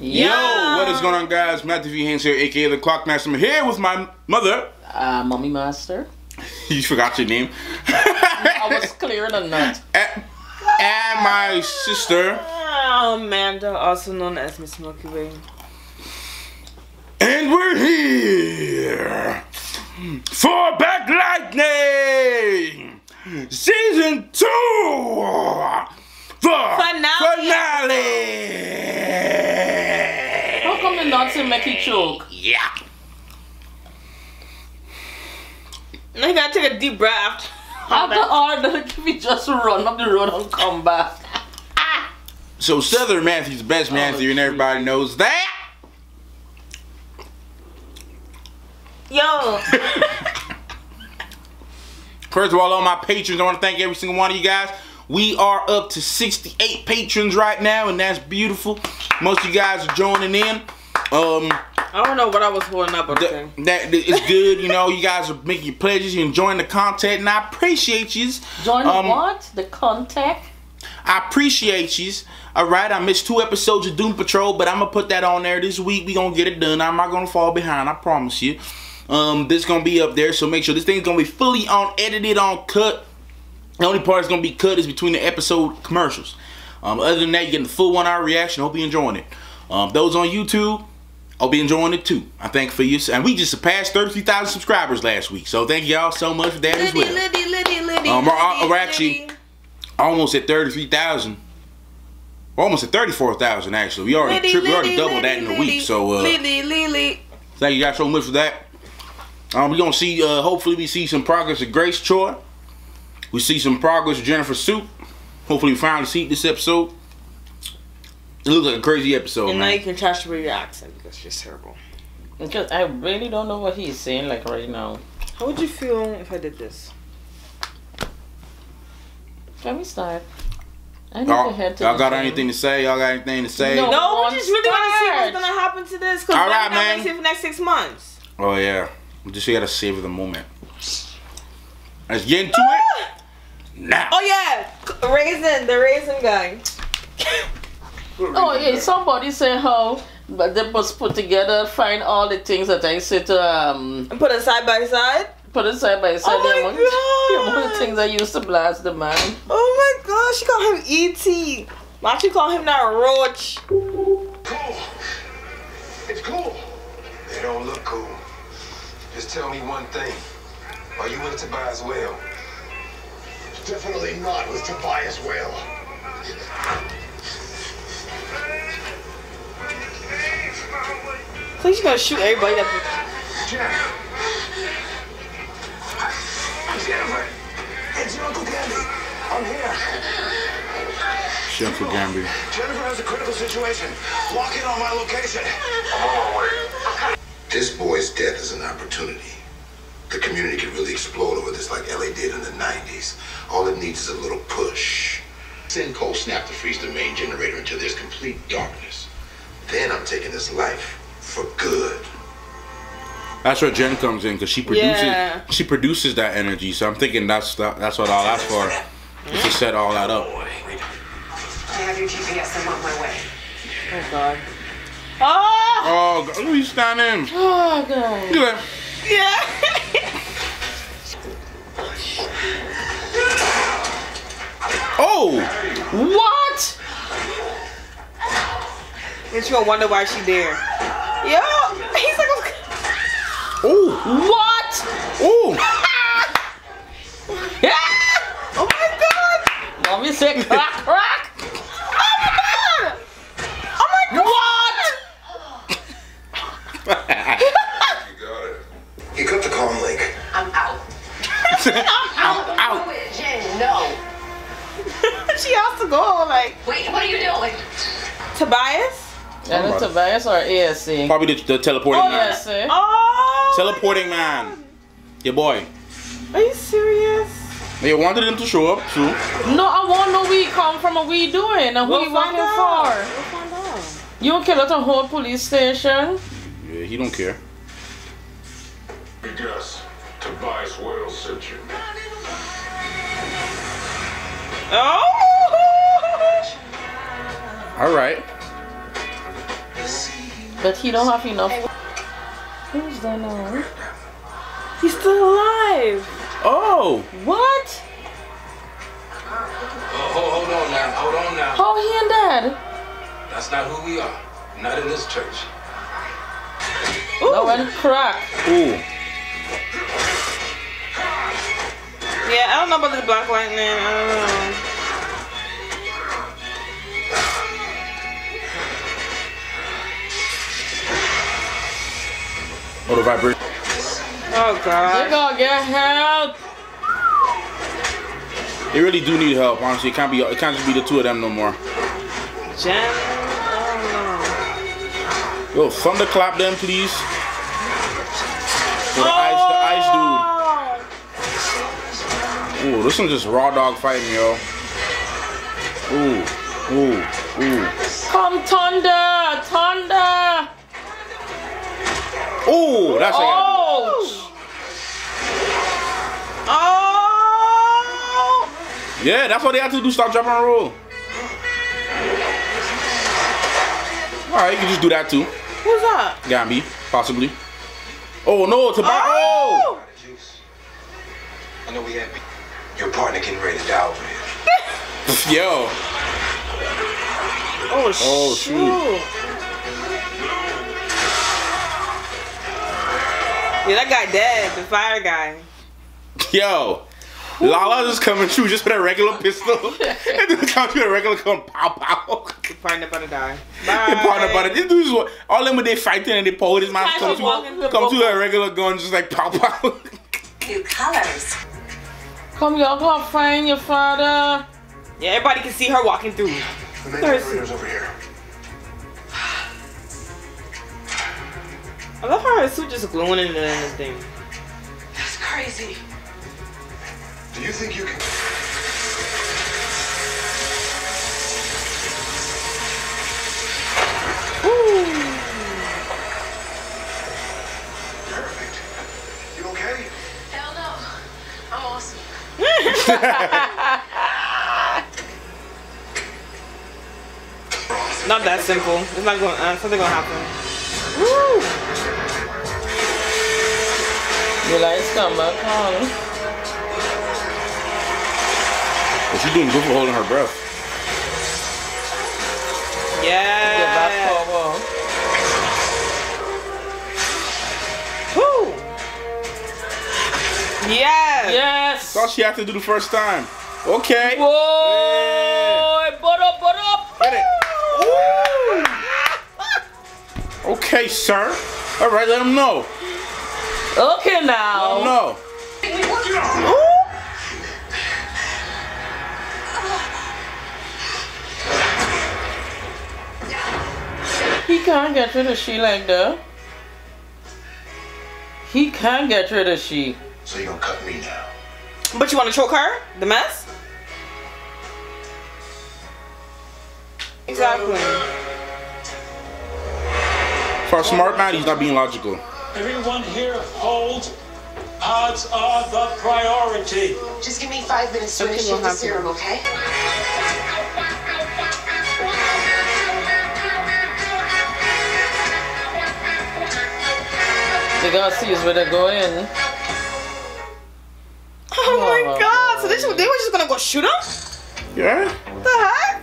Yo, what is going on, guys? Matthew V. Haynes here, aka the Clockmaster. I'm here with my mother. Uh, Mommy Master. you forgot your name. I was clearing a nut. And, and my sister. Amanda, also known as Miss Milky Way. And we're here for Black Lightning Season 2 the Finale. finale. How come the nuts and make you choke? Yeah. Now you gotta take a deep breath. After all that, we just run up the road and come back. So Southern Matthew's the best oh, Matthew, and everybody knows that. Yo, First of all, all my patrons, I want to thank every single one of you guys. We are up to 68 patrons right now, and that's beautiful. Most of you guys are joining in. Um, I don't know what I was holding up, but th- okay. that is good. You know, you guys are making your pledges, you're enjoying the content, and I appreciate you. Join Um, what? The contact? I appreciate you. All right, I missed two episodes of Doom Patrol, but I'm gonna put that on there this week. We gonna get it done. I'm not gonna fall behind. I promise you. Um, this gonna be up there, so make sure this thing's gonna be fully on edited, on cut. The only part that's gonna be cut is between the episode commercials. Um, other than that, you're getting the full one hour reaction. Hope you're enjoying it. Um, those on YouTube, I'll be enjoying it too. I thank for you. And we just surpassed 33,000 subscribers last week, so thank y'all so much for that as well. liddy, liddy, liddy, Um, we're- we're actually- almost at 33,000. We're almost at 34,000 actually. We already tripped, we already doubled that in a week. So uh, thank you guys so much for that. Um, we're gonna see. Uh, hopefully, we see some progress with Grace Choi. We see some progress with Jennifer Soup. Hopefully, we finally see this episode. It looks like a crazy episode, And now you can trash away your accent because you're terrible. Because I really don't know what he's saying like right now. How would you feel if I did this? Can we start? I need Y'all, to head to y'all the got gym. anything to say? Y'all got anything to say? No. No, we just really want to see what's gonna happen to this. Cause All we're not man. gonna see it for the next six months. Oh yeah, we just gotta savor the moment. Let's get into it now. Oh yeah, raisin, the raisin guy. Oh, yeah, somebody say how but they must put together, find all the things that I said to um And put it side by side. put it side by side. Oh my the amount- the amount of God. things I used to blast the man. Oh my gosh, she called him E.T. Why don't you call him that Roach? Cool. It's cool. They don't look cool. Just tell me one thing. Are you in Tobias Whale? Definitely not with Tobias Whale. So he's gonna shoot everybody that Jeff. Jennifer. It's your Uncle Gambi. I'm here. Chef for Gambia. Jennifer has a critical situation. Walk in on my location. I'm on my way. This boy's death is an opportunity. The community could really explode over this like LA did in the 90s. All it needs is a little push. Send cold snap to freeze the main generator until there's complete darkness. Then I'm taking this life for good. That's where Jen comes in because she produces Yeah. she produces that energy. So I'm thinking that's the, that's what all that's for. Is to set all that up. I have your GPS. I'm on my way. Oh god. Oh! Oh, God, look who's standing. Oh god. Look at that. Yeah! Oh, What? and she gonna wonder why she there. Yo! He's like, oh, What? oh. Yeah! oh my god! Mommy say crack crack. Oh my god! Oh my god! He cut the comm link. I'm out. I'm out. Jen, no. she has to go, like, Wait, what are you doing? Tobias? And it's Tobias or ESC? Probably the, the teleporting Oh, man. ASC. Oh! Teleporting man. Your boy. Are you serious? They wanted him to show up too. No, I want no know where he come from and what he doing and who he We'll find working out. for. We'll find out. You don't care at a whole police station. Yeah, he don't care. Gus, Tobias Whale sent you. Oh! All right. But he don't have enough. Who's that now? He's still alive. Oh, What? Oh, hold, hold on now. Hold on now. How he and dad? That's not who we are. Not in this church. That went crack. ooh. Yeah, I don't know about this Black Lightning. I don't know. Oh, the vibration. Oh God. They god. gotta get help. They really do need help. Honestly, it can't be. It can't just be the two of them no more. Jen. Oh Yo, thunderclap them, please. Ooh, this one's just raw dog fighting, yo. Ooh, ooh, ooh. Come thunder, thunder. Ooh, that's what I gotta Oh. Oh! Yeah, that's what they have to do. Stop, drop, and roll. All right, you can just do that too. Who's that? Gambi, possibly. Oh no, Tobacco. Oh! oh! Juice. I know we had your partner getting ready to die over here. Yo, Oh, Oh, shoot. Yeah, that guy dead. The fire guy. yo. Lala just coming through just with a regular pistol. and then comes with a regular gun, pow pow. Partner about to die. They partner about it. These dudes, what- all them when they fighting and they pull this man come was to, come to a regular gun just like pow pow. New colors. Come, y'all go find your father. Yeah, everybody can see her walking through. The main Thirsty. operator's over here. I love how her suit just gluing into this thing. That's crazy. Do you think you can? Perfect. You okay? Hell no. I'm awesome. Not that simple. It's not going. Uh, something gonna happen. Woo! The lights come back on. What she doing good for holding her breath. Get Yeah. Woo! Yes. Yes. That's all she had to do the first time. Okay. Whoa! Butt up, butt up. Get it. Okay, sir. All right, let him know. Okay Let him now. know. He can't get rid of she like that. He can't get rid of she. So you gonna cut me now? But you want to choke her? The mess? Exactly. For a smart man, he's not being logical. Everyone here hold. Odds are the priority. Just give me five minutes to Something initiate the serum, okay? They gotta see is where they're going. Oh god. So they, were just gonna go shoot him? Yeah. What the heck?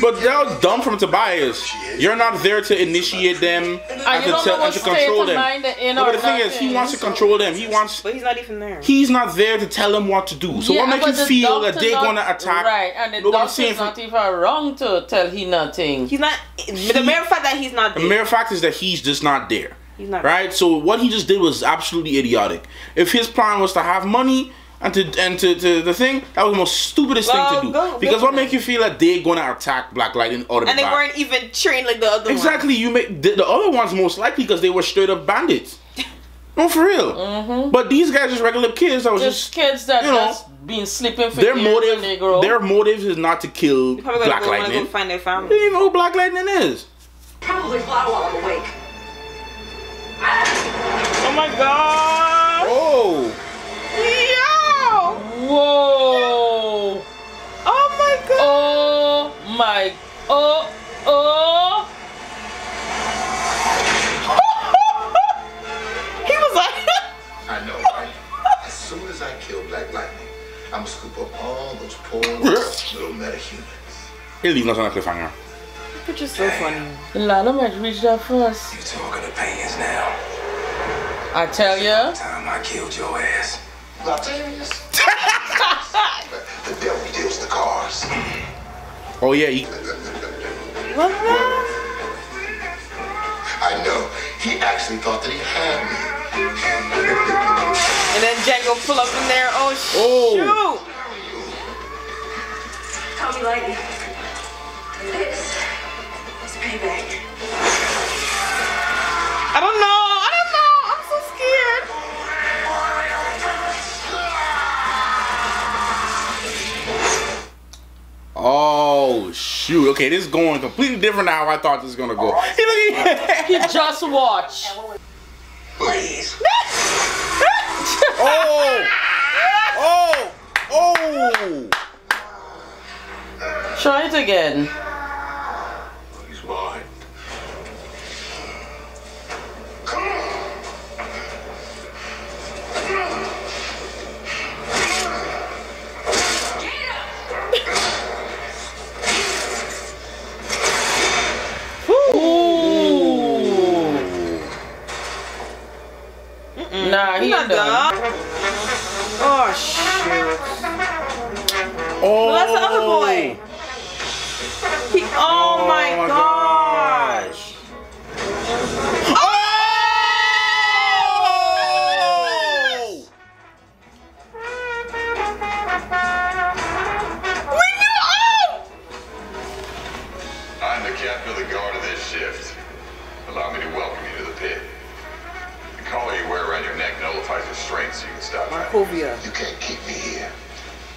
But that was dumb from Tobias. You're not there to initiate them and, And to, you don't tell, know and to control of them. mind they're No, but the thing is, he wants to control them. He wants. But he's not even there. He's not there to tell them what to do. So what Yeah, makes you feel that they're not- gonna attack? Right, and the No, what I'm doctor's saying from- not even wrong to tell he nothing. He's not. the mere fact that he's not The mere fact is that he's just not there. He's not Right? So what he just did was absolutely idiotic. If his plan was to have money and to and to, to the thing, that was the most stupidest Well, thing to do. go- because go what for make you feel that they're gonna attack Black Lightning or the and they back? weren't even trained like the other ones. Exactly, you make the, the other ones most likely because they were straight up bandits. No, for real. Mm-hmm. But these guys just regular kids that was Just just kids that you know, just been sleeping for their years motive. when they grow. Their motive is not to kill Probably Black go, wanna go Lightning. find their They family. don't even know who Black Lightning is. Probably fly while I'm awake. Oh my god. Little metahumans. He'll leave us on a cliffhanger. Which is so funny. Lana might reach that first. You talking opinions now? I tell ya. Time I killed your ass. Latavius? the devil deals the cards. Oh yeah, he, What the? I know. He actually thought that he had me. And then Django pull up in there. Oh, Oh. shoot. Tell me. This is payback. I don't know. I don't know. I'm so scared. oh shoot. Okay, this is going completely different than how I thought this was gonna go. Oh, he He just watch. Please. oh, oh, oh. Try it again. He's mine. Nah, he Not ain't done. done. Oh, shoot. Oh, That's the other boy. Oh. He, oh, my, oh my gosh. Oh! I'm the captain of the guard of this shift. Allow me to welcome you to the pit. The collar you wear around your neck nullifies your strength so you can stop trying to Markovia. You can't keep me here.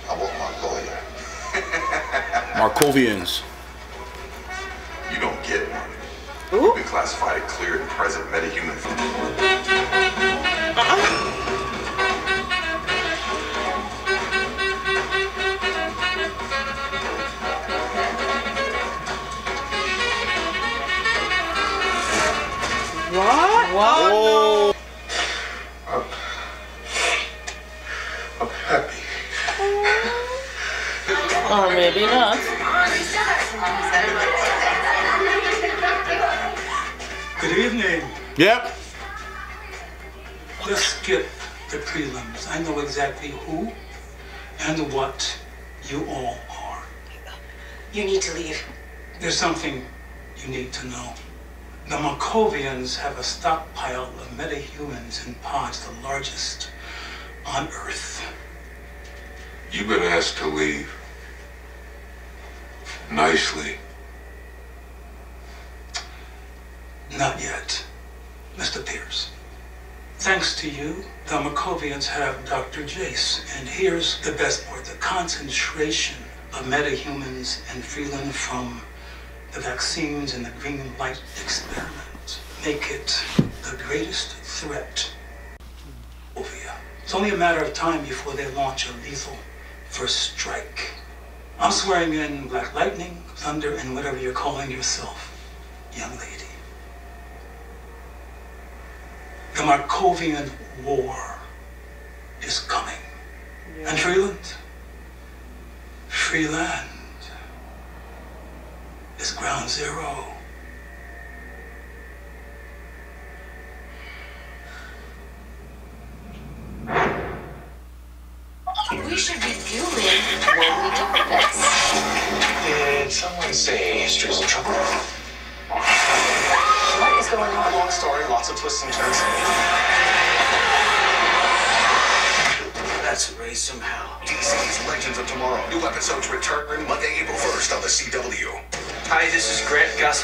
I want my lawyer. Markovians. Ooh. You've been classified a cleared and present metahuman. What? What? Oh. I'm happy. Or maybe not. Good evening. Yep. Let's skip the prelims. I know exactly who and what you all are. You need to leave. There's something you need to know. The Markovians have a stockpile of metahumans in pods, the largest on Earth. You've been asked to leave. Nicely. Not yet, Mr. Pierce. Thanks to you, the Markovians have Dr. Jace. And here's the best part the concentration of metahumans and Freeland from the vaccines and the green light experiment make it the greatest threat over. It's only a matter of time before they launch a lethal first strike. I'm swearing in Black Lightning, Thunder, and whatever you're calling yourself, young lady. The Markovian War is coming. And Freeland? Freeland is ground zero. We should be doing what we do best. Did someone say history's in trouble? What is going on? Long story, lots of twists and turns.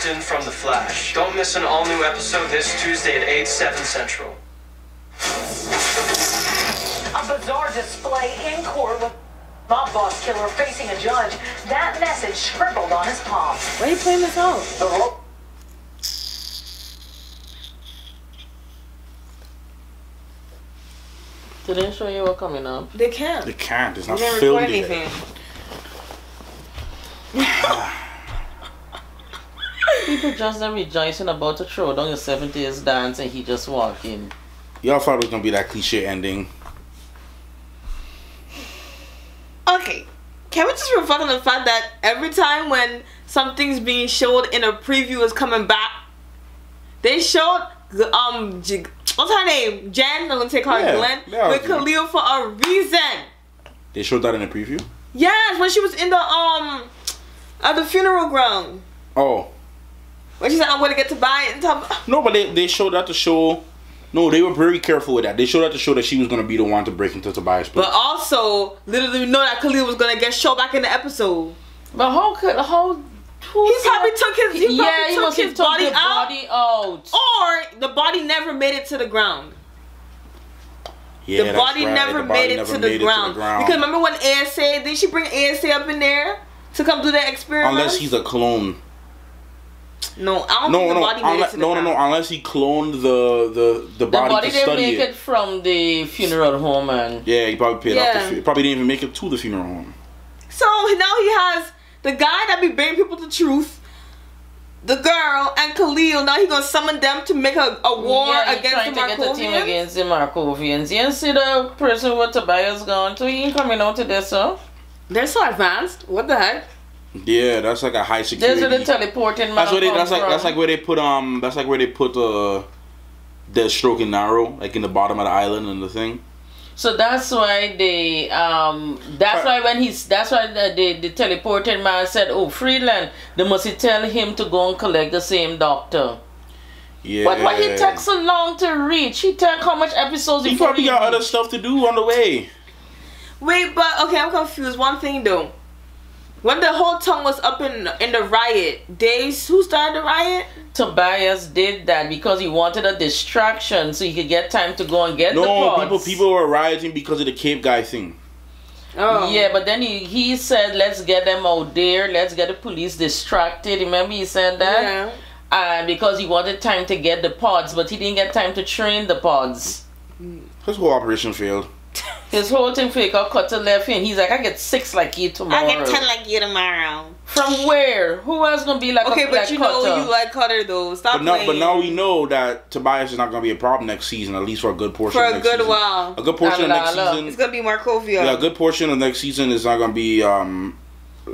Grant from The Flash. Don't miss an all new episode this Tuesday at 8, 7 Central. A bizarre display in court with mob boss killer facing a judge. That message scribbled on his palm. Why are you playing this out? The Did they show you what coming up? They can't. They can't. It's They not didn't filmed yet. anything. People just are rejoicing about to throw down your 70s dance and he just walk in. Y'all thought it was gonna be that cliche ending. Okay. Can we just reflect on the fact that every time when something's being showed in a preview is coming back, they showed the, um J- what's her name? Jen. I'm gonna take her Yeah, Glenn yeah, with okay. Khalil for a reason. They showed that in the preview. Yes, when she was in the um at the funeral ground. Oh When she said I'm gonna get to buy it and stuff. no, but they they showed that to show. No, they were very careful with that. They showed that to show that she was gonna be the one to break into Tobias' place. But also, literally we know that Khalil was gonna get shown back in the episode. But how could how? Who He probably took his he yeah, probably he took must his took body the out. body out. Or the body never made it to the ground. yeah, the that's body right. never The body made it, never to, the ground. Because remember when ASA did she bring ASA up in there to come do that experiment? Unless he's a clone. No, I don't No, think the no, body made it to the no, no, ground. no. Unless he cloned the the the The body, body to didn't study make it. it from the funeral home, and Yeah, he probably paid off the fu- probably didn't even make it to the funeral home. So now he has the guy that be bringing people to truth, the girl, and Khalil. Now he gonna summon them to make a, a war yeah, he against trying the to get the team against the Markovians. You see the person with Tobias gone to, he ain't coming out to this, so. They're so advanced. What the heck? Yeah, that's like a high There's security. where the teleporting man That's where they. come That's like from. that's like where they put um. That's like where they put uh, the stroke and narrow, like in the bottom of the island and the thing. So that's why they um that's why when he's that's why the the, the teleported man said, Oh Freeland, they must tell him to go and collect the same doctor. Yeah. But why he take so long to reach? He took how much episodes He probably he got other stuff to do on the way. Wait, but okay, I'm confused. One thing though. When the whole tongue was up in in the riot, days who started the riot? Tobias did that because he wanted a distraction so he could get time to go and get the No, pods. people people were rioting because of the Cape Guy thing. Oh. Yeah, but then he, he said, let's get them out there. Let's get the police distracted. Remember he said that? Yeah. Uh, because he wanted time to get the pods, but he didn't get time to train the pods. His whole operation failed. His whole thing fake cut cut to left hand. He's like, I get six like you tomorrow. I get ten like you tomorrow. From where? Who else gonna be like Okay, a but black you know you like Cutter though. Stop But now, playing. but now we know that Tobias is not going to be a problem next season, at least for a good portion. For of a good season. while. A good portion of La, next la, la. season. it's gonna be Markovia. Yeah, a good portion of next season is not going to be. um uh,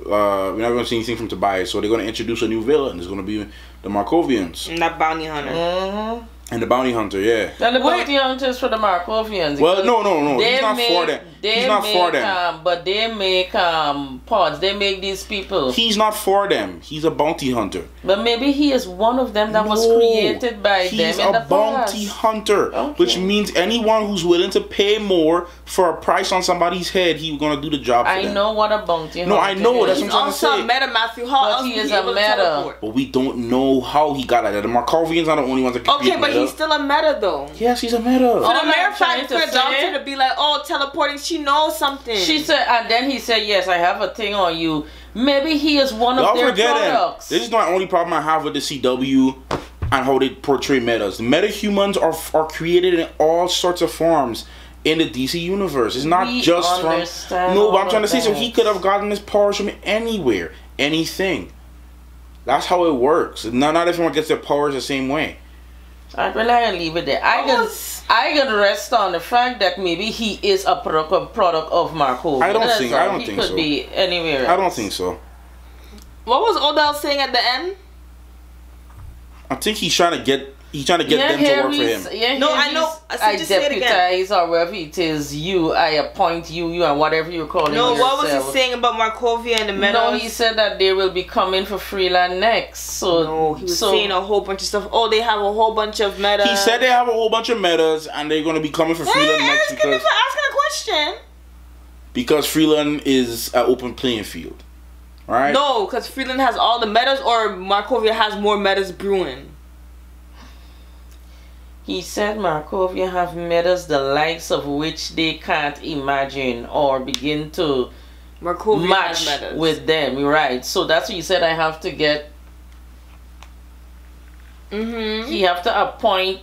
We're not going to see anything from Tobias, so they're going to introduce a new villain. It's going to be the Markovians Not that bounty hunter. Mm-hmm. And the bounty hunter. Yeah. And the bounty hunters for the Markovians. Well, because no, no, no. He's not make- for them. They He's not make, for them. Um, but they make um pods. They make these people. He's not for them. He's a bounty hunter. but maybe he is one of them that was created by them in a the bounty past. hunter, Okay. which means anyone who's willing to pay more for a price on somebody's head, he's gonna do the job for I them. know what a bounty hunter. No, I know, is. that's He's what I'm also trying a to say. meta Matthew. How But else he would is he a meta. But we don't know how he got like that. The Markovians are the only ones that can Okay, create but meta. he's still a meta though. Yes, he's a meta. For the I'm mere fact for a doctor to be like, oh, teleporting, she knows something. She said, and then he said, "Yes, I have a thing on you." Maybe he is one of Y'all their forget it. products. This is not the only problem I have with the CW and how they portray metas. Metahumans are are created in all sorts of forms in the DC universe. It's not We just from no. But I'm trying to of say, so he could have gotten his powers from anywhere, anything. That's how it works. Not not everyone gets their powers the same way. I'd rather leave it there. I can, I can rest on the fact that maybe he is a product of, product of Marco. I don't That's think- I don't he think could so. be anywhere. I don't think so. what was Odell saying at the end? I think he's trying to get he's trying to get them to work for him. Yeah, No, here I know. he's- I just say it again. deputize or wherever it is you, I appoint you, you and whatever you're calling No, what was he saying about Markovia and the meta? No, he said that they will be coming for Freeland next. So, No, he was so saying a whole bunch of stuff. Oh, they have a whole bunch of meta. He said they have a whole bunch of metas and they're going to be coming for Hey, Freeland next asking me because for asking a question. because Freeland is an open playing field. All right. No, because Freeland has all the metas, or Markovia has more metas brewing. He said Markovia have metas the likes of which they can't imagine or begin to Markovia match with them. Right. So that's what he said I have to get Mm-hmm. he have to appoint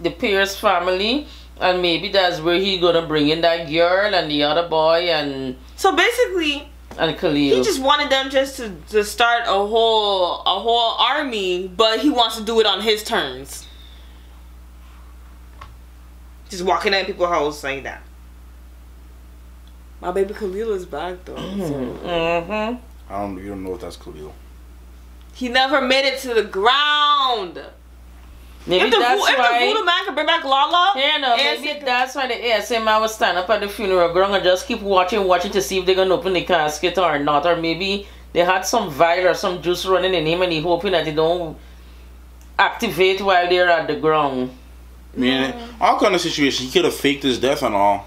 the Pierce family and maybe that's where he gonna bring in that girl and the other boy and So basically, and Khalil. he just wanted them just to, to start a whole a whole army, but he wants to do it on his terms. Just walking in people's house like that. My baby Khalil is back though. Mm-hmm. I don't. You don't know if that's Khalil. He never made it to the ground. Maybe if the, that's vo- if why. the voodoo man can bring back Lala, Yeah, no, and maybe that's why the ASM man was stand up at the funeral ground and just keep watching, watching to see if they're gonna open the casket or not, or maybe they had some vial or some juice running in him and he hoping that they don't activate while they're at the ground. I mean, all kind of situations. He could have faked his death and all.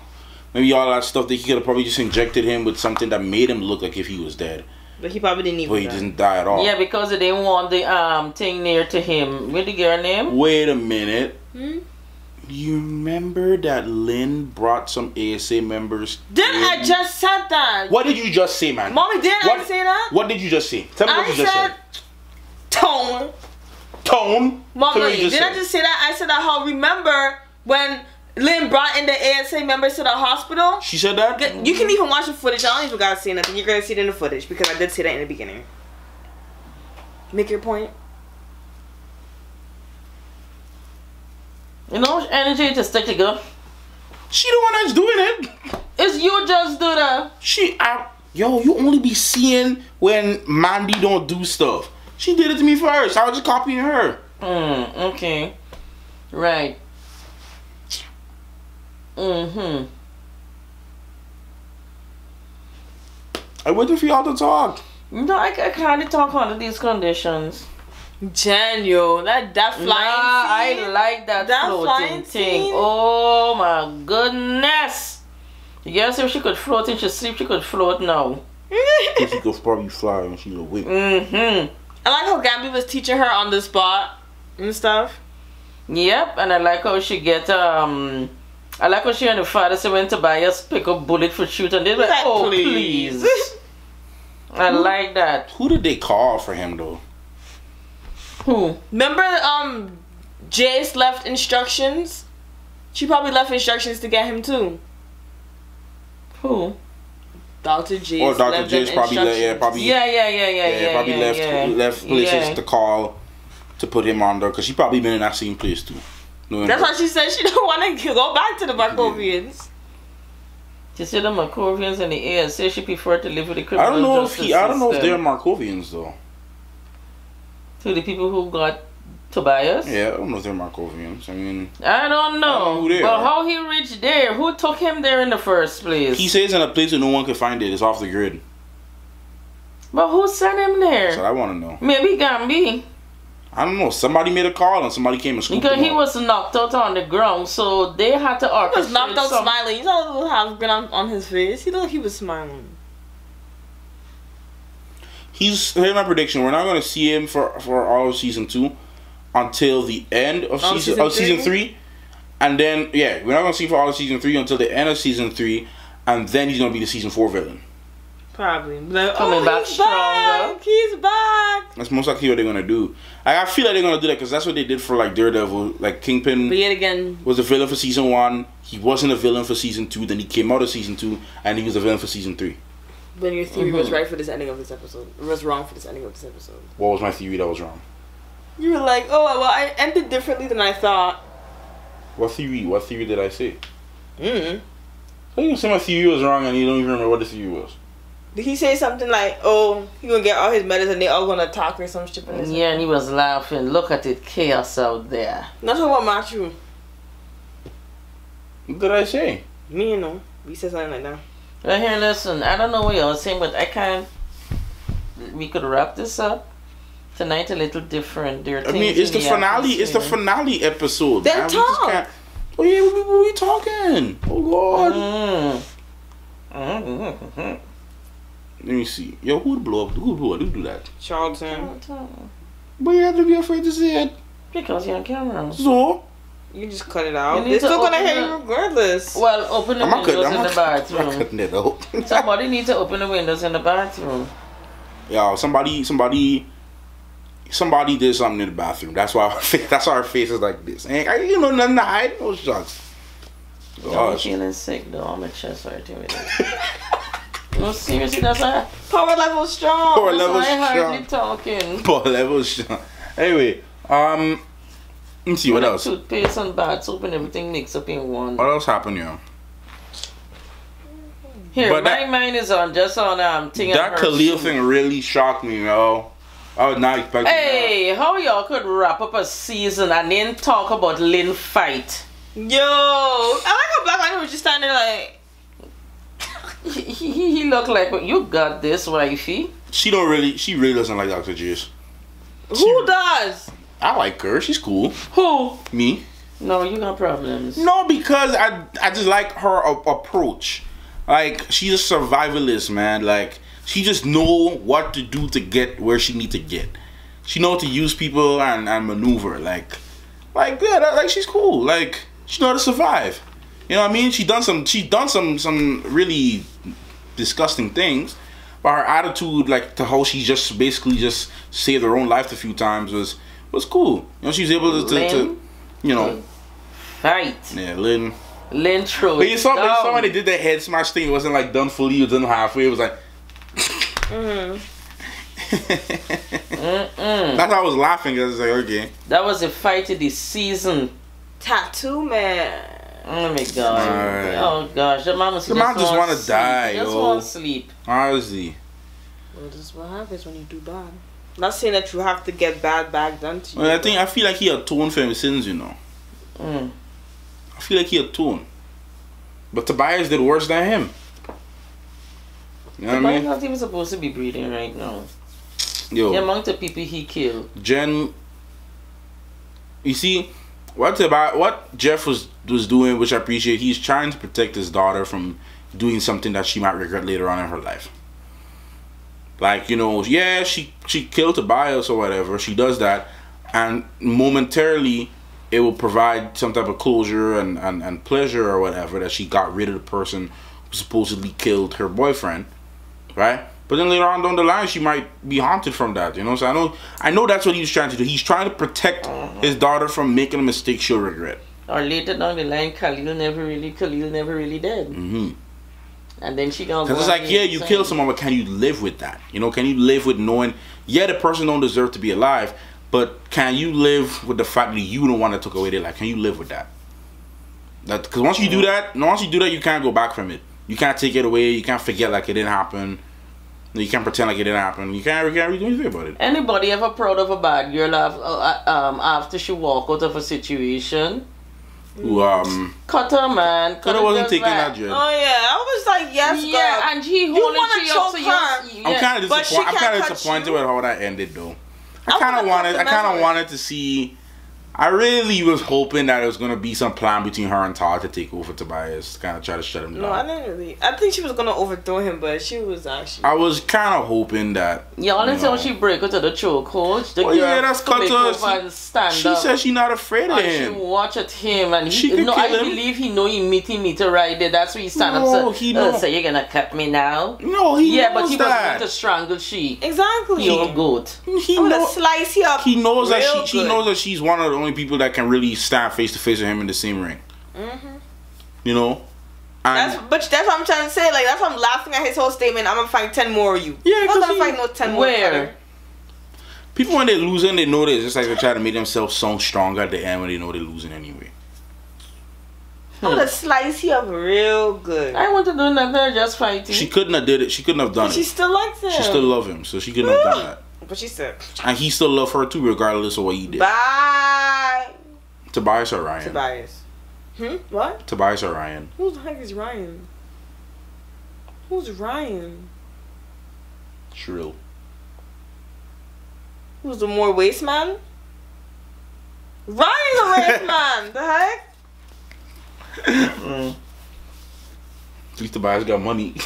Maybe all that stuff that he could have probably just injected him with something that made him look like if he was dead, but he probably didn't even. but he die. didn't die at all. Yeah, because they didn't want the um thing near to him. What the girl name? Wait a minute. Hmm? You remember that Lynn brought some ASA members? Didn't in? I just said that? What did you just say, man? Mommy, didn't What- I say that? What did you just say? Tell me what I you just said said. tone. Tone. Tell me Mommy, what you did I just say that? I said that how remember when Lynn brought in the ASA members to the hospital? She said that. You can even watch the footage. I don't even gotta say nothing. You're gonna see it in the footage because I did say that in the beginning. Make your point. You know, energy to stick to go. She the one that's doing it. It's you just do that. She, I, yo, you only be seeing when Mandy don't do stuff. She did it to me first. I was just copying her. Mm, okay. Right. Mm-hmm. I waiting for y'all to talk. No, I, I can't talk under these conditions. Janyo, that that flying. Nah, I like that, that floating flying thing. scene. Oh my goodness. You guess if she could float in she sleep, she could float now. she could probably fly and she's awake. Mm-hmm. I like how Gambi was teaching her on the spot and stuff. Yep, and I like how she get um I like how she and the father said went to buy us pick up bullet for shoot and they were like, Like, oh please." please. I like that. Who did they call for him though? Who? Remember, um, Jace left instructions. She probably left instructions to get him too. Who? Doctor J. Or Dr. them probably yeah, probably Yeah, yeah, yeah, yeah, yeah, yeah. probably yeah, left yeah. left places Yeah. to call to put him on there because she probably been in that same place too. Knowing That's her. why she said she don't want to go back to the Markovians. She said the Markovians and the ASA she prefer to live with the criminal I don't know if he. I don't know if they're Markovians though. To the people who got Tobias? Yeah, I don't know if they're Markovians. I mean, I don't know. I don't know but how he reached there? Who took him there in the first place? he says in a place where no one can find it. It's off the grid. but who sent him there? So I want to know. Maybe Gambi. I don't know. Somebody made a call and somebody came and scooped Because him he up. was knocked out on the ground, so they had to He was knocked out some- smiling. You saw the little half grin on, on his face. He looked he was smiling. He's here's my prediction. We're not going to see him for for all of season two until the end of season season of season three? three, and then yeah, we're not going to see for all of season three until the end of season three, and then he's going to be the season four villain. Probably. Like, Coming oh, back he's stronger. Back. He's back. That's most likely what they're going to do. Like, I feel like they're going to do that because that's what they did for like Daredevil. Like Kingpin But yet again, was a villain for season one. He wasn't a villain for season two. Then he came out of season two, and he was a villain for season three. when your theory Mm-hmm. was right for this ending of this episode, or was wrong for this ending of this episode. What was my theory that was wrong? You were like, oh well, I ended differently than I thought. What theory? What theory did I say? Mm. So you can say my theory was wrong, and you don't even remember what the theory was. Did he say something like, "Oh, he gonna get all his medicine, they all gonna talk or some shit?" in? Yeah, and he was laughing. Look at it, chaos out there. Not talking about Matthew. What did I say? Me, you know, we said something like that. Right here, listen. I don't know what y'all saying, but I can't. We could wrap this up tonight a little different. There are I mean, it's in the finale. It's the finale episode. Then man. We just talk. Oh yeah, we, we, we talking. Oh god. Mm. Mm-hmm. Let me see. Yo, who'd blow up? Who'd blow up? Who'd do that? Charlton, But you have to be afraid to say it. Because you're on camera. So you just cut it out. You need They're still gonna open hear you regardless. Well, open the I'm not windows cutting. I'm in the not, I'm bathroom. cutting it out. Somebody needs to open the windows in the bathroom. Yo, somebody, somebody, somebody did something in the bathroom. That's why our face, that's why our face is like this. Ain't I, you know nothing to hide. No shucks. I'm Gosh. feeling sick though. I'm a chest right here with it. No, seriously, that's why, Power level strong. Power that's level why I hardly strong. talking. Poor level strong. Anyway, um, let me see what else. Toothpaste and bath soap and everything mixed up in one. What else happened here? Here, But my that- mind is on just on um thing. That Khalil thing really shocked me, yo. I was not expecting that. Hey, how y'all could wrap up a season and then talk about Lynn fight? Yo, I like how Black Lightning was just standing like, He, he, he looked like you got this, wifey. She don't really. She really doesn't like Dr. Jace. who does? I like her. She's cool. Who? Me. No, you got problems. No, because I I just like her a- approach. Like she's a survivalist, man. Like she just know what to do to get where she need to get. She know how to use people and, and maneuver. Like, like yeah, that, like she's cool. Like she know how to survive. You know what I mean? She done some. She done some some really disgusting things. But her attitude, like to how she just basically just saved her own life a few times, was was cool. You know, she was able to, to, to you know, Fight. yeah, Lynn. Lynn But you saw, but you saw when they did that head smash thing. It wasn't like done fully. It was done halfway. It was like. That's how I was laughing. Cause I was like, okay. That was a fight of the season. Tattoo man. Oh my god. Alright. Oh gosh, the man must The man just want wanna die, Just yo. want sleep. Honestly, Well, this is what happens when you do bad. not saying that you have to get bad back done to you. well, I think I feel like he atoned for his sins. You know, Mm. I feel like he atoned. But Tobias did worse than him. You know what I mean? not even supposed to be breathing right now. Yo, The amount of people he killed. Jen. You see, what about what Jeff was was doing, which I appreciate. He's trying to protect his daughter from doing something that she might regret later on in her life. Like you know, yeah, she she killed Tobias or whatever. She does that, and momentarily, it will provide some type of closure and and, and pleasure or whatever that she got rid of the person who supposedly killed her boyfriend, right? But then later on down the line, she might be haunted from that. You know, so I know I know that's what he was trying to do. He's trying to protect his daughter from making a mistake she'll regret. Or later down the line, Khalil never really, Khalil never really did. Mm-hmm. And then she gonna Because it's like, yeah, you say- kill someone, but can you live with that? You know, can you live with knowing, yeah, the person don't deserve to be alive, but can you live with the fact that you don't want to took away their life? Can you live with that? That because once you do that, once you do that, you can't go back from it. You can't take it away. You can't forget like it didn't happen. You can't pretend like it didn't happen. You can't, you can't do anything about it. Anybody ever proud of a bad girl af- uh, um, after she walk out of a situation? Who um, Cut her, man. Coulda her wasn't just taking like- that jet. Oh yeah, I was like, yes, Yeah, girl. and he You holding wanna she up, choke so her. you- I'm yeah. kind of But she disappointed. I'm can't kind of cut disappointed you. with how that ended, though. I I kind of wanna wanted. I cut the kind of memory. wanted to see. I really was hoping that it was gonna be some plan between her and Todd to take over Tobias, kind of try to shut him down. No, I didn't really. I think she was gonna overthrow him, but she was actually. I was kind of hoping that. Yeah, only you time know, she break out of the chokehold, the Well, yeah, that's cut over her. and stand She up. said she's not afraid of and him. she watch at him and She he could no, I kill him. believe he know he meet him meet her right there. That's where he stand No, up. So, he uh, know. so you're gonna cut me now? No, he yeah, but knows he was that. going to strangle she. Exactly. He old goat. He, I'm gonna know- slice you up. he knows that real she, she good. knows that she's one of the only people that can really stand face to face with him in the same ring. Mm-hmm. You know, and That's but that's what I'm trying to say. Like that's why I'm laughing at his whole statement. I'm gonna fight ten more of you. Yeah, I'm 'cause not gonna he- fight no ten more. Where? People when they're losing, they know that it's just like they try to make themselves sound stronger at the end when they know they're losing anyway. I'm gonna hmm. slice you up real good. I want to do nothing, just fighting. She couldn't have did it. She couldn't have done But she it. still likes him. She still love him, so she couldn't have done that. But she said, And he still love her too, regardless of what he did. "Bye, Tobias or Ryan? Tobias." Hmm. What? Tobias or Ryan? Who the heck is Ryan? Who's Ryan? Shrill. Who's the more waste man? Ryan's a waste man. The heck? At least Tobias got money.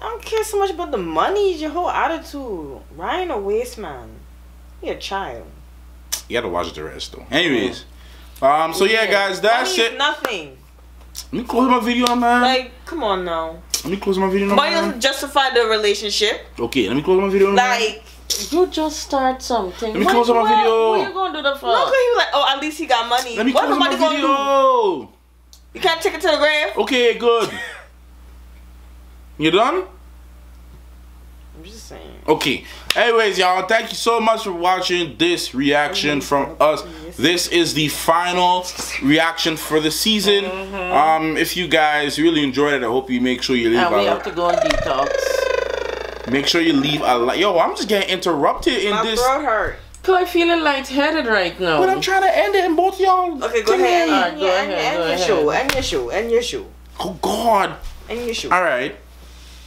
I don't care so much about the money. It's your whole attitude. Ryan a waste man. He a child. you gotta watch the rest though. Anyways, um, so yeah, guys, that's money it. Nothing. Let me close my video, man. Like, come on now. let me close my video, Money man. doesn't justify the relationship. Okay, let me close my video. man. Like, you just start something. Let me What- close my video. What are you gonna do that for? look at you like, oh, at least he got money. let me what close the my money gonna do? video. You can't take it to the grave. Okay, good. You done? I'm just saying. Okay. Anyways, y'all, thank you so much for watching this reaction from us. This is the final reaction for the season. Mm-hmm. Um, if you guys really enjoyed it, I hope you make sure you leave And we a have to go on detox. make sure you leave a like. Yo, I'm just getting interrupted in this. My this. throat hurt. Cause I'm feeling lightheaded right now. But I'm trying to end it, and both y'all. Okay, go ahead. Alright, End, go your- ahead, end, go your ahead. show. End your show. End your show. Oh God. End your show. All right.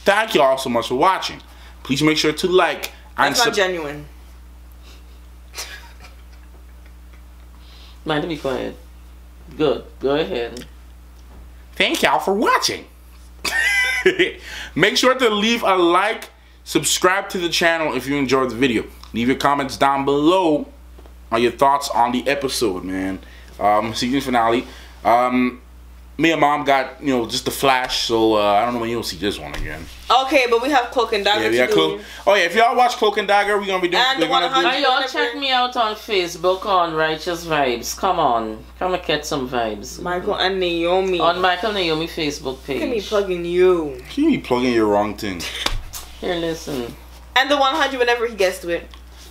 Thank y'all so much for watching. Please make sure to like and That's not genuine. Mind to be quiet. Good. Go ahead. Thank y'all for watching. Make sure to leave a like, subscribe to the channel if you enjoyed the video. Leave your comments down below on your thoughts on the episode, man. Um, season finale. Um, me and mom got, you know, just the flash, so uh, I don't know when you'll see this one again. Okay, but we have Cloak and Dagger Yeah, we to got do. Cloak. Oh yeah, if y'all watch Cloak and Dagger, we're gonna be doing. And we're the gonna 100 do. And y'all check me out on Facebook on Righteous Vibes. Come on. Come and get some vibes. Michael and Naomi. On Michael Naomi Facebook page. at me page. plugging you. You be plugging your wrong thing. Here, listen. And the 100 whenever he gets to it.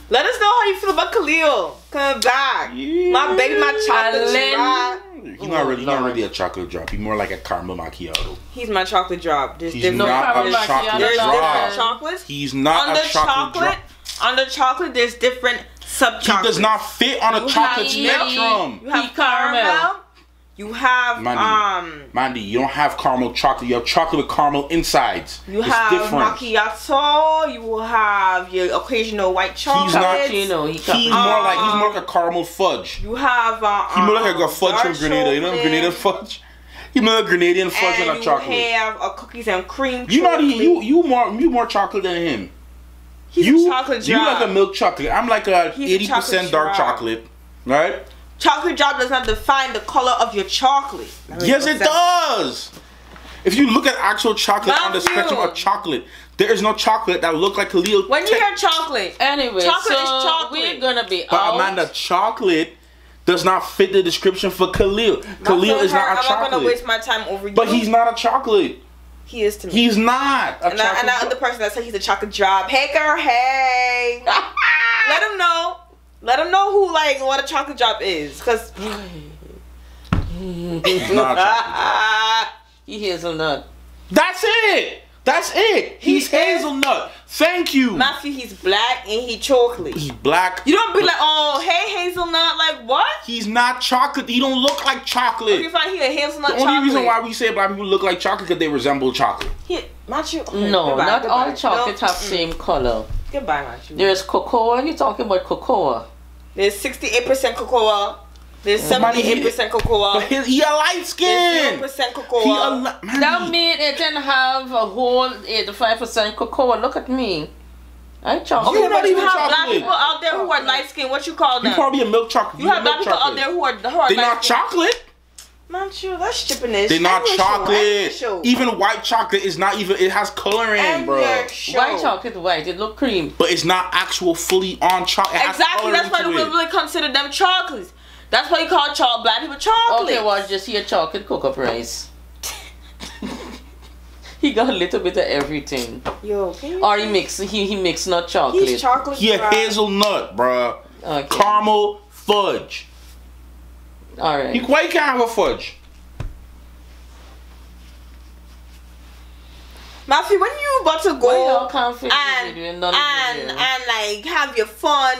Let us know how you feel about Khalil coming back. My baby, my chocolate Alin. drop. He's not really, he's not really a chocolate drop. He's more like a caramel macchiato. He's my chocolate drop. There's He's different. Not caramel a macchiato, chocolate There's different chocolates. He's not Under a chocolate, chocolate, drop. under chocolate, there's different sub He does not fit on a You chocolate have- spectrum. You have Peak caramel. caramel. You have Mandy. um. Mandy, you don't have caramel chocolate. You have chocolate with caramel insides. You it's have different. macchiato. You will have your occasional white chocolate. He's not- Cappuccino. He He's cappuccino. more like he's more like a caramel fudge. You have uh, He more like a um, fudge from dark Grenada. You know chocolate. Grenada fudge. He more like Grenadian fudge and than a chocolate. you chocolate. have a cookies and cream. You not chocolate. you you more you more chocolate than him. He's you a chocolate you drop. like a milk chocolate. I'm like a eighty percent dark drop. chocolate. Right? Chocolate drop does not define the color of your chocolate. Yes, it sense. does. If you look at actual chocolate on the Matthew. spectrum of chocolate, there is no chocolate that look like Khalil. When you hear chocolate, Anyway, Chocolate so is chocolate. we're gonna be But out. Amanda, chocolate does not fit the description for Khalil. my Khalil is not her, a I'm not gonna waste my time over you. But he's not a chocolate. He is to me. He's not a and, I, chocolate. and that other person that said he's a chocolate drop. Hey girl, hey. Let him know. Let him know who like what a chocolate drop is, cause He's not a chocolate. he hazelnut. That's it. That's it. He's He hazelnut. Thank you. Matthew he's black and he chocolate. He's black. You don't be like, oh hey hazelnut, like what? He's not chocolate. He don't look like chocolate. Okay, fine. He a hazelnut the only chocolate. reason why we say black people look like chocolate because they resemble chocolate. He, Matthew. okay, No, goodbye, not goodbye. all chocolate No, have mm-mm. same mm. color. Goodbye, Matthew. There's cocoa. you're talking about cocoa? There's 68% cocoa. There's 78% cocoa. But he, he a light There's skin. 0% cocoa. He a li- That mean it didn't have a whole 85% cocoa. Look at me. I chocolate. Okay, Okay, not but you even have black chocolate. people out there who are light skinned. What you call them? You them? probably a milk chocolate. You have black people out there who are who are They're not light-skinned. chocolate. Man, sure, that's stripping this. They're not End your show, chocolate. show. Even white chocolate is not even. It has coloring, End bro. show. White chocolate white. It look cream. But it's not actual fully on chocolate. Exactly. That's why we really consider them chocolates. That's why you call cho- black people chocolate. Okay, well, just here chocolate cocoa price. he got a little bit of everything. Yo, can you? Or he mix he he mix not chocolate. He's chocolate. He a hazelnut, bruh. Okay. Caramel fudge. All He right. quite can't have a fudge. Matthew, when you about to go can't finish and the video? None and of the video. and like have your fun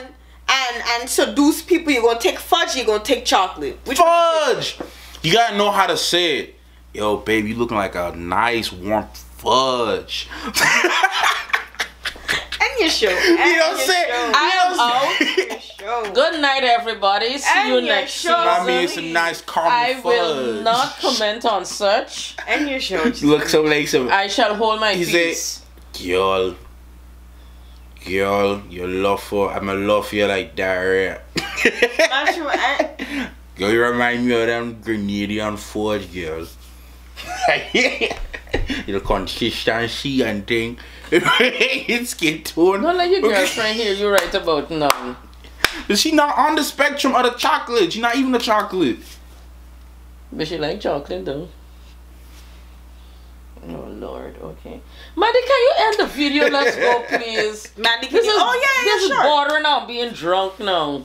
and and seduce people, you're gonna take fudge. You're gonna take chocolate. Which one you Fudge. You gotta know how to say it. Yo, baby, you looking like a nice warm fudge. take? End your show. End You know what I'm saying? show. You know I what I'm am saying? Your show. Good night, everybody. See And you your next show. season. I mean, some nice caramel I fudge. will not comment on such. End your show. You look so like some. I shall hold my He say- peace. Girl, girl, you love for I'm a love for you like diarrhea. Matthew, end- Girl, you remind me of them Grenadian fudge girl. the consistency and thing. it's skin tone. Don't let your girlfriend here, you're right about now. She not on the spectrum of the chocolate. She not even a chocolate. But she like chocolate though. Oh Lord, okay. Mandy, can you end the video? Let's go, please. Mandy, can This you? is, Oh yeah, yeah, this sure. is bordering on being drunk now.